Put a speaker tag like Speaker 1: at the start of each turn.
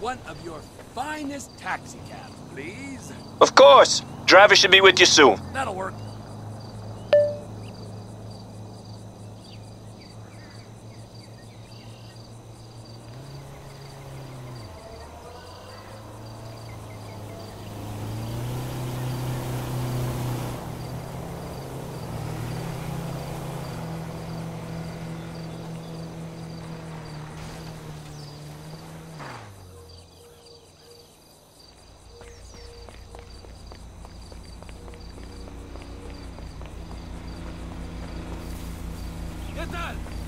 Speaker 1: One of your finest taxi cabs, please.
Speaker 2: Of course. Driver should be with you soon.
Speaker 1: That'll work. Get down!